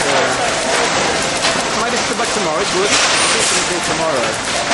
Yeah. Might have come back tomorrow, it's worth it. Tomorrow.